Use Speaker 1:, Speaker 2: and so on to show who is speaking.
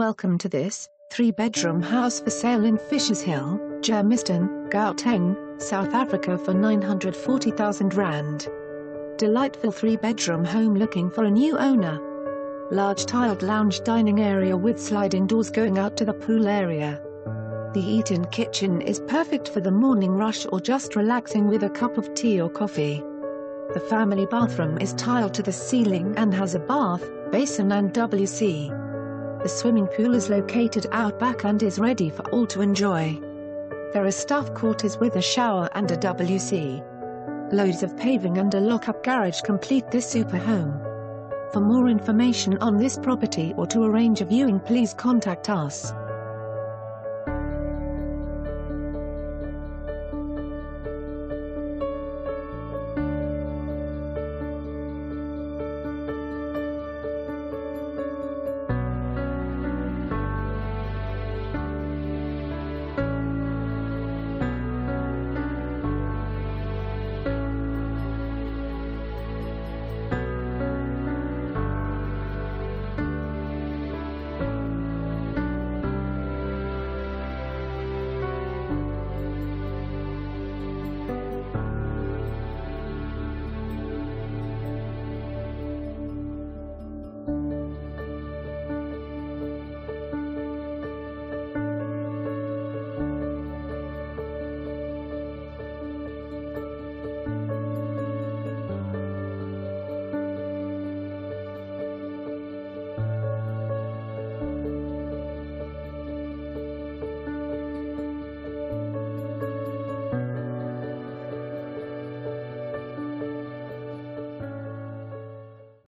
Speaker 1: Welcome to this, three-bedroom house for sale in Fishers Hill, Germiston, Gauteng, South Africa for 940,000 Rand. Delightful three-bedroom home looking for a new owner. Large tiled lounge dining area with sliding doors going out to the pool area. The eat-in kitchen is perfect for the morning rush or just relaxing with a cup of tea or coffee. The family bathroom is tiled to the ceiling and has a bath, basin and WC. The swimming pool is located out back and is ready for all to enjoy. There are staff quarters with a shower and a WC. Loads of paving and a lock-up garage complete this super home. For more information on this property or to arrange a viewing please contact us.